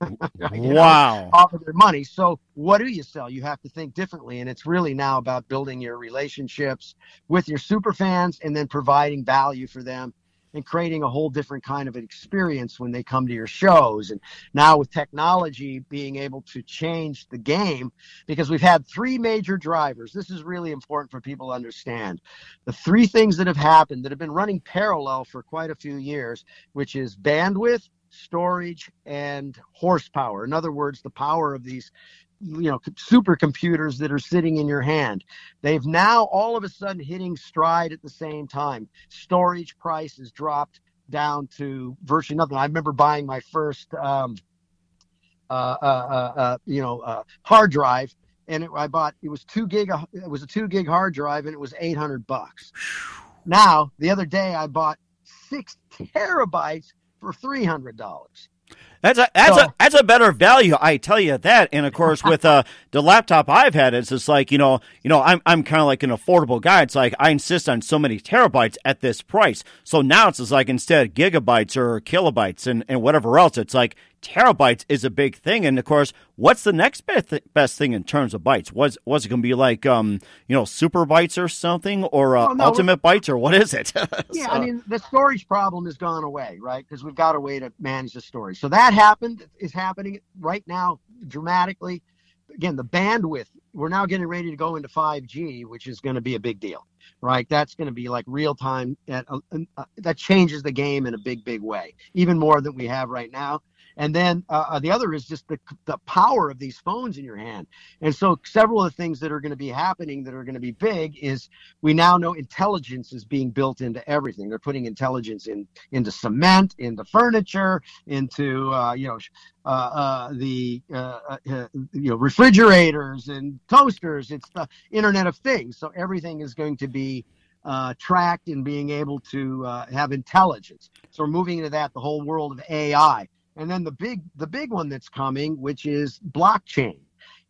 wow. Know, off of their money. So what do you sell? You have to think differently. And it's really now about building your relationships with your super fans and then providing value for them and creating a whole different kind of an experience when they come to your shows. And now with technology being able to change the game, because we've had three major drivers. This is really important for people to understand. The three things that have happened that have been running parallel for quite a few years, which is bandwidth, storage, and horsepower. In other words, the power of these you know supercomputers that are sitting in your hand. They've now all of a sudden hitting stride at the same time. Storage prices dropped down to virtually nothing. I remember buying my first um, uh, uh, uh, uh you know uh, hard drive and it, i bought it was two gig it was a two gig hard drive and it was 800 bucks. Now the other day i bought six terabytes for $300 that's a that's so, a that's a better value, I tell you that. And of course, with uh, the laptop I've had, it's just like you know, you know, I'm I'm kind of like an affordable guy. It's like I insist on so many terabytes at this price. So now it's just like instead gigabytes or kilobytes and and whatever else, it's like terabytes is a big thing. And of course, what's the next best thing in terms of bytes? Was was it going to be like um you know super bytes or something or uh, oh, no, ultimate bytes or what is it? yeah, so. I mean the storage problem has gone away, right? Because we've got a way to manage the storage. So that happened is happening right now dramatically. Again, the bandwidth. We're now getting ready to go into 5G, which is going to be a big deal, right? That's going to be like real time. At, uh, uh, that changes the game in a big, big way, even more than we have right now. And then uh, uh, the other is just the, the power of these phones in your hand. And so several of the things that are going to be happening that are going to be big is we now know intelligence is being built into everything. They're putting intelligence in into cement, into furniture, into uh, you know uh, uh, the uh, you know refrigerators and toasters. It's the Internet of Things. So everything is going to be uh, tracked and being able to uh, have intelligence. So we're moving into that, the whole world of AI and then the big the big one that's coming, which is blockchain.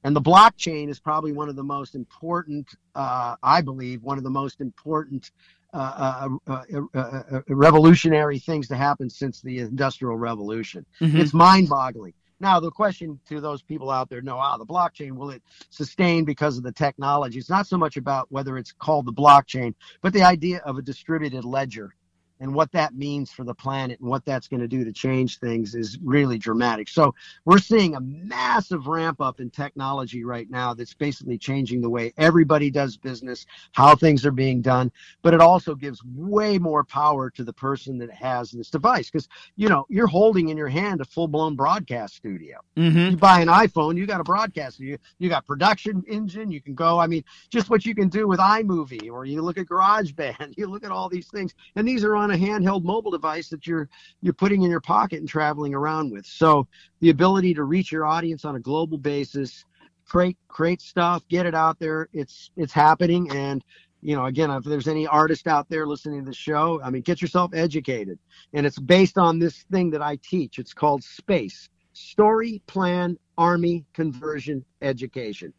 And the blockchain is probably one of the most important, uh, I believe, one of the most important uh, uh, uh, uh revolutionary things to happen since the Industrial Revolution. Mm-hmm. It's mind boggling. Now, the question to those people out there know, ah, the blockchain, will it sustain because of the technology? It's not so much about whether it's called the blockchain, but the idea of a distributed ledger and what that means for the planet and what that's going to do to change things is really dramatic. So we're seeing a massive ramp up in technology right now that's basically changing the way everybody does business, how things are being done, but it also gives way more power to the person that has this device because you know you're holding in your hand a full-blown broadcast studio. Mm-hmm. You buy an iPhone, you got a broadcast studio, you got production engine, you can go. I mean, just what you can do with iMovie or you look at GarageBand, you look at all these things, and these are on on a handheld mobile device that you're you're putting in your pocket and traveling around with. So the ability to reach your audience on a global basis, create create stuff, get it out there. It's it's happening and you know, again, if there's any artist out there listening to the show, I mean, get yourself educated. And it's based on this thing that I teach. It's called SPACE Story, Plan, Army, Conversion, Education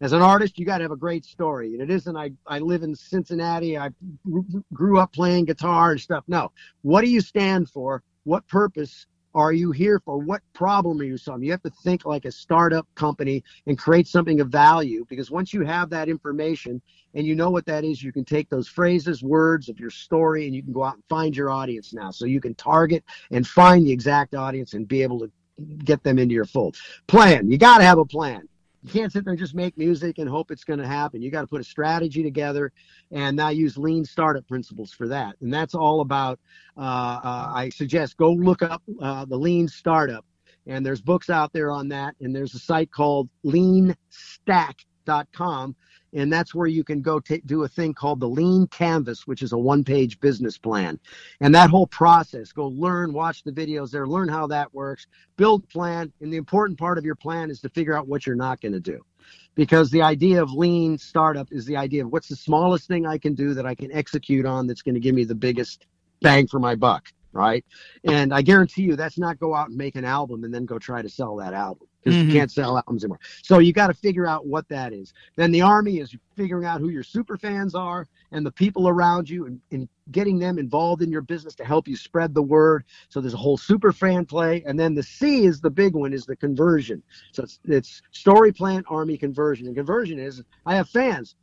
as an artist, you got to have a great story. And it isn't, I, I live in Cincinnati. I grew up playing guitar and stuff. No. What do you stand for? What purpose are you here for? What problem are you solving? You have to think like a startup company and create something of value because once you have that information and you know what that is, you can take those phrases, words of your story, and you can go out and find your audience now. So you can target and find the exact audience and be able to get them into your fold. Plan. You got to have a plan you can't sit there and just make music and hope it's going to happen. You got to put a strategy together, and now use lean startup principles for that. And that's all about. Uh, uh, I suggest go look up uh, the lean startup, and there's books out there on that. And there's a site called LeanStack.com and that's where you can go t- do a thing called the lean canvas which is a one page business plan. And that whole process go learn watch the videos there learn how that works build plan and the important part of your plan is to figure out what you're not going to do. Because the idea of lean startup is the idea of what's the smallest thing i can do that i can execute on that's going to give me the biggest bang for my buck right? And I guarantee you that's not go out and make an album and then go try to sell that album because mm-hmm. you can't sell albums anymore. So you got to figure out what that is. Then the army is figuring out who your super fans are and the people around you and, and getting them involved in your business to help you spread the word. So there's a whole super fan play. And then the C is the big one is the conversion. So it's, it's story plant army conversion. And conversion is I have fans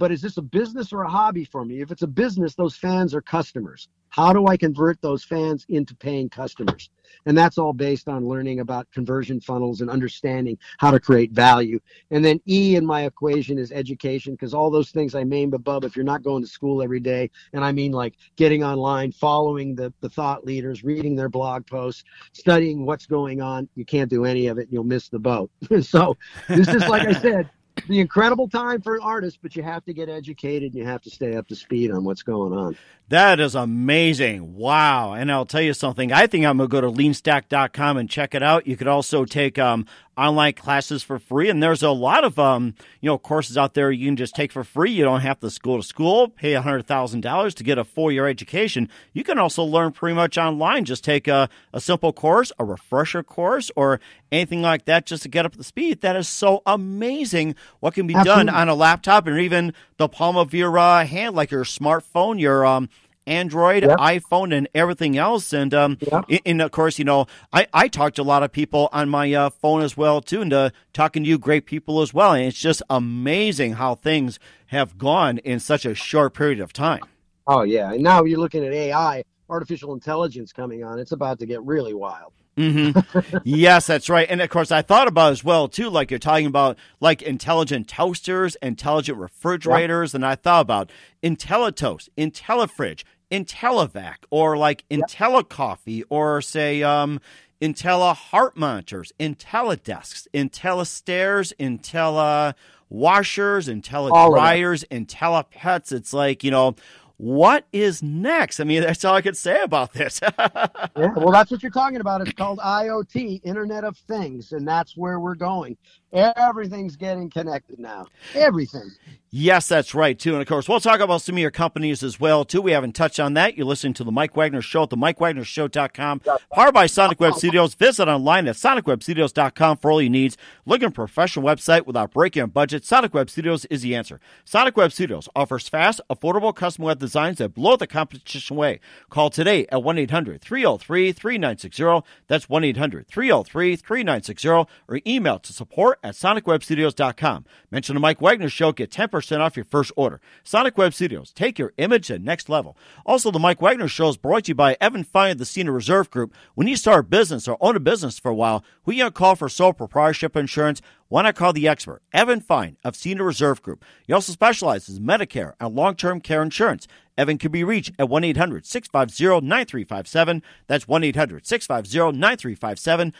but is this a business or a hobby for me? If it's a business, those fans are customers. How do I convert those fans into paying customers? And that's all based on learning about conversion funnels and understanding how to create value. And then E in my equation is education, because all those things I named above, if you're not going to school every day, and I mean like getting online, following the, the thought leaders, reading their blog posts, studying what's going on, you can't do any of it, and you'll miss the boat. so this is, like I said, the incredible time for an artist, but you have to get educated and you have to stay up to speed on what's going on. That is amazing. Wow. And I'll tell you something. I think I'm going to go to leanstack.com and check it out. You could also take um, online classes for free. And there's a lot of um, you know courses out there you can just take for free. You don't have to go to school, pay hundred thousand dollars to get a four year education. You can also learn pretty much online. Just take a, a simple course, a refresher course, or anything like that, just to get up to speed. That is so amazing. What can be Absolutely. done on a laptop or even the palm of your uh, hand, like your smartphone, your um, Android, yep. iPhone, and everything else. And um, yep. and of course, you know, I I talk to a lot of people on my uh, phone as well too, and uh, talking to you, great people as well. And it's just amazing how things have gone in such a short period of time. Oh yeah, and now you're looking at AI, artificial intelligence coming on. It's about to get really wild. Mm-hmm. yes, that's right. And of course, I thought about as well too, like you're talking about like intelligent toasters, intelligent refrigerators, and I thought about IntelliToast, IntelliFridge, IntelliVac, or like yep. IntelliCoffee, or say um, Intella heart monitors, IntelliDesks, IntelliStairs, Intella washers, Intella dryers, Intella pets. It's like you know what is next? I mean, that's all I could say about this. yeah, well, that's what you're talking about. It's called IoT, Internet of Things, and that's where we're going. Everything's getting connected now. Everything. Yes, that's right, too. And of course, we'll talk about some of your companies as well, too. We haven't touched on that. You're listening to the Mike Wagner Show at the MikeWagnerShow.com. Powered by Sonic Web Studios. Visit online at SonicWebStudios.com for all your needs. Looking for a professional website without breaking a budget? Sonic Web Studios is the answer. Sonic Web Studios offers fast, affordable custom web designs that blow the competition away. Call today at 1 800 303 3960. That's 1 800 303 3960. Or email to support at SonicWebStudios.com. Mention the Mike Wagner Show. Get 10% 10% off your first order. Sonic Web Studios, take your image to next level. Also, the Mike Wagner Show is brought to you by Evan Fine of the Senior Reserve Group. When you start a business or own a business for a while, who you going to call for sole proprietorship insurance? Why not call the expert, Evan Fine of Senior Reserve Group? He also specializes in Medicare and long term care insurance. Evan can be reached at 1 800 650 9357. That's 1 800 650 9357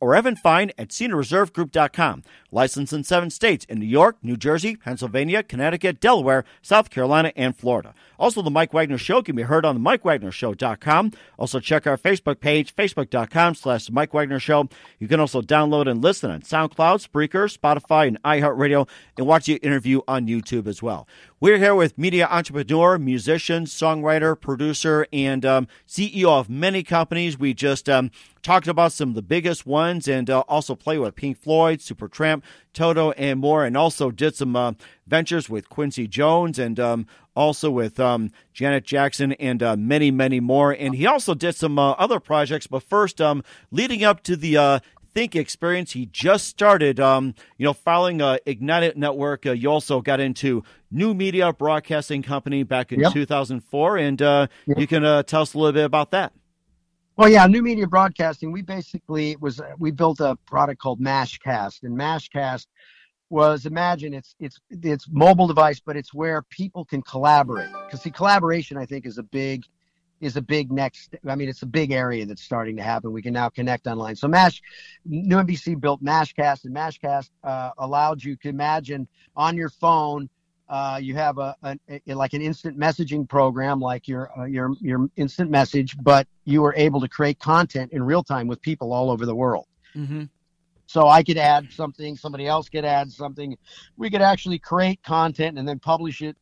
or Evan Fine at seniorreservegroup.com. Licensed in seven states in New York, New Jersey, Pennsylvania, Connecticut, Delaware, South Carolina, and Florida. Also, the Mike Wagner Show can be heard on the MikeWagnerShow.com. Also, check our Facebook page, facebook.com slash Mike Wagner Show. You can also download and listen on SoundCloud, Spreaker, Spotify, and iHeartRadio, and watch the interview on YouTube as well. We're here with media entrepreneur, musician, songwriter, producer, and um, CEO of many companies. We just um, talked about some of the biggest ones and uh, also play with Pink Floyd, Supertramp, Toto, and more, and also did some uh, ventures with Quincy Jones and um, also with um, Janet Jackson and uh, many, many more. And he also did some uh, other projects. But first, um, leading up to the uh, Think experience. He just started, um, you know, following uh, Ignited Network. Uh, you also got into New Media Broadcasting Company back in yep. 2004, and uh, yep. you can uh, tell us a little bit about that. Well, yeah, New Media Broadcasting. We basically was we built a product called Mashcast, and Mashcast was imagine it's it's it's mobile device, but it's where people can collaborate. Because the collaboration, I think, is a big is a big next. I mean, it's a big area that's starting to happen. We can now connect online. So Mash, New NBC built Mashcast, and Mashcast uh, allowed you to imagine on your phone. Uh, you have a, a, a, like an instant messaging program, like your uh, your your instant message, but you were able to create content in real time with people all over the world. Mm-hmm. So I could add something, somebody else could add something. We could actually create content and then publish it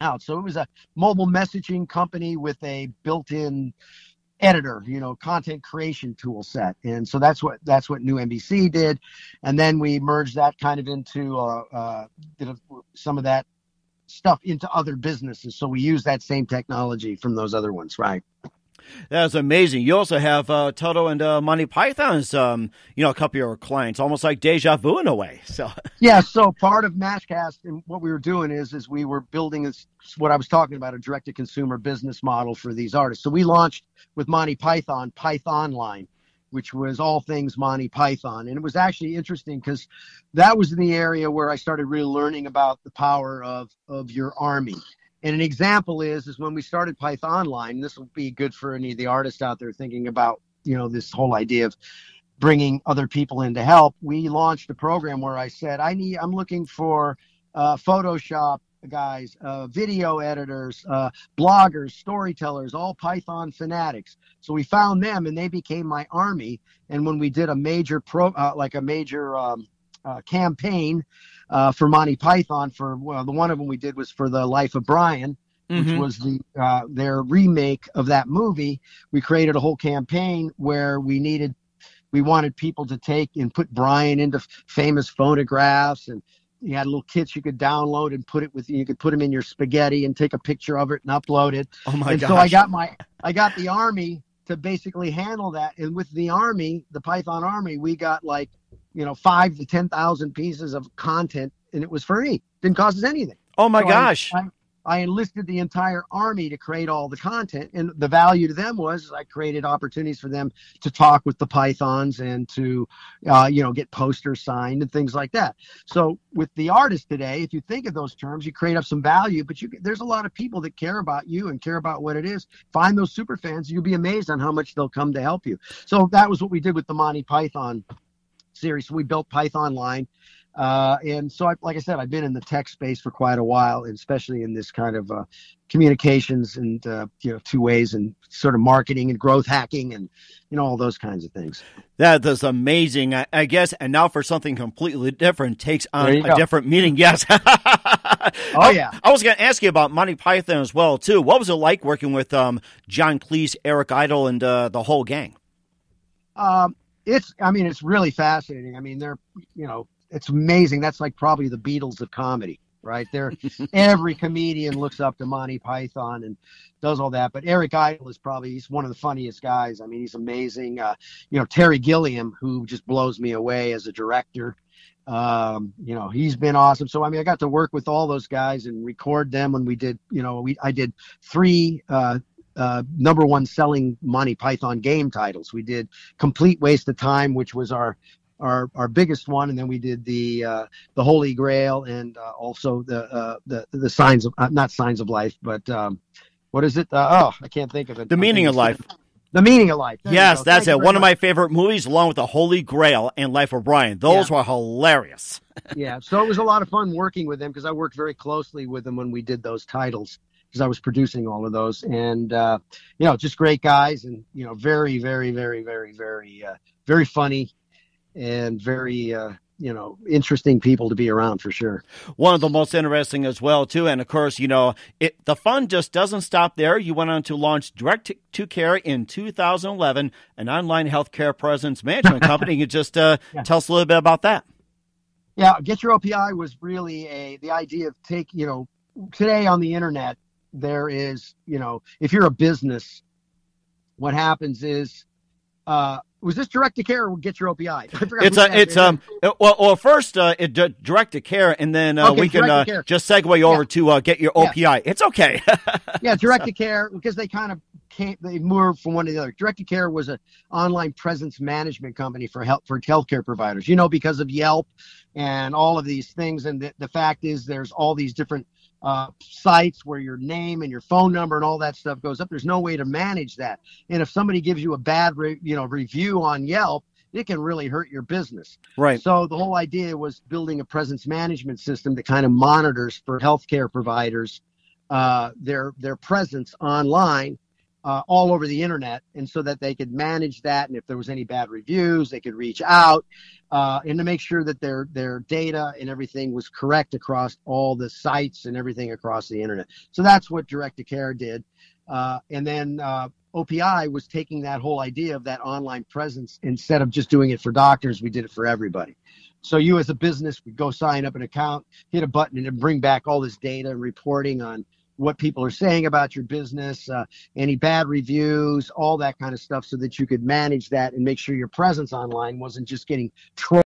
out. So it was a mobile messaging company with a built-in editor, you know, content creation tool set. And so that's what that's what New NBC did, and then we merged that kind of into uh, uh, did a, some of that stuff into other businesses. So we use that same technology from those other ones, right? That's amazing. You also have uh, Toto and uh, Monty Python's, um, you know, a couple of your clients, almost like deja vu in a way. So yeah, so part of Mashcast and what we were doing is is we were building this what I was talking about a direct to consumer business model for these artists. So we launched with Monty Python Python line, which was all things Monty Python, and it was actually interesting because that was in the area where I started really learning about the power of of your army and an example is is when we started Python Line. This will be good for any of the artists out there thinking about you know this whole idea of bringing other people in to help. We launched a program where I said I need I'm looking for uh, Photoshop guys, uh, video editors, uh, bloggers, storytellers, all Python fanatics. So we found them, and they became my army. And when we did a major pro, uh, like a major um, uh, campaign uh, for Monty Python. For well, the one of them we did was for the Life of Brian, mm-hmm. which was the uh, their remake of that movie. We created a whole campaign where we needed we wanted people to take and put Brian into famous photographs and you had little kits you could download and put it with you could put them in your spaghetti and take a picture of it and upload it. Oh my gosh. so I got my I got the army to basically handle that and with the army, the Python army, we got like you know, five to 10,000 pieces of content and it was free. Didn't cost us anything. Oh my so gosh. I, I, I, enlisted the entire army to create all the content. And the value to them was I created opportunities for them to talk with the Pythons and to, uh, you know, get posters signed and things like that. So with the artist today, if you think of those terms, you create up some value, but you, there's a lot of people that care about you and care about what it is. Find those super fans. You'll be amazed on how much they'll come to help you. So that was what we did with the Monty Python series. we built Python line. Uh, and so, I, like I said, I've been in the tech space for quite a while, and especially in this kind of uh, communications and uh, you know two ways and sort of marketing and growth hacking and you know all those kinds of things. That is amazing, I, I guess. And now for something completely different, takes on a go. different meaning. Yes. oh yeah. I, I was going to ask you about Monty Python as well too. What was it like working with um, John Cleese, Eric Idle, and uh, the whole gang? Um, it's I mean it's really fascinating. I mean they're you know it's amazing. That's like probably the Beatles of comedy, right? There, every comedian looks up to Monty Python and does all that. But Eric Idle is probably he's one of the funniest guys. I mean he's amazing. Uh, you know Terry Gilliam who just blows me away as a director. Um, you know he's been awesome. So I mean I got to work with all those guys and record them when we did you know we I did three uh, uh, number one selling Monty Python game titles. We did Complete Waste of Time, which was our our our biggest one, and then we did the uh, the Holy Grail, and uh, also the uh, the the signs of uh, not signs of life, but um, what is it? Uh, oh, I can't think of it. The I'm meaning of life. The meaning of life. There yes, that's Thank it. One much. of my favorite movies, along with the Holy Grail and Life of Brian. Those yeah. were hilarious. yeah, so it was a lot of fun working with them because I worked very closely with them when we did those titles because I was producing all of those, and uh, you know, just great guys, and you know, very, very, very, very, very, uh, very funny, and very, uh, you know, interesting people to be around for sure. One of the most interesting as well, too, and of course, you know, it the fun just doesn't stop there. You went on to launch Direct to Care in 2011, an online healthcare presence management company. you just uh, yeah. tell us a little bit about that. Yeah, Get Your OPI was really a the idea of take you know today on the internet there is, you know, if you're a business, what happens is, uh, was this direct to care or get your OPI? It's a, it's um well well first uh it, d- direct to care and then uh, okay, we can uh, just segue over yeah. to uh, get your OPI. Yeah. It's okay. yeah, direct to care because they kind of came they moved from one to the other. Direct to care was an online presence management company for health for healthcare providers. You know because of Yelp and all of these things and the, the fact is there's all these different uh, sites where your name and your phone number and all that stuff goes up. There's no way to manage that. And if somebody gives you a bad, re- you know, review on Yelp, it can really hurt your business. Right. So the whole idea was building a presence management system that kind of monitors for healthcare providers uh, their their presence online uh, all over the internet, and so that they could manage that. And if there was any bad reviews, they could reach out uh, and to make sure that their their data and everything was correct across all the sites and everything across the internet. So that's what Direct to Care did. Uh, and then uh, OPI was taking that whole idea of that online presence instead of just doing it for doctors, we did it for everybody. So you as a business would go sign up an account, hit a button, and bring back all this data and reporting on what people are saying about your business, uh, any bad reviews, all that kind of stuff, so that you could manage that and make sure your presence online wasn't just getting trolled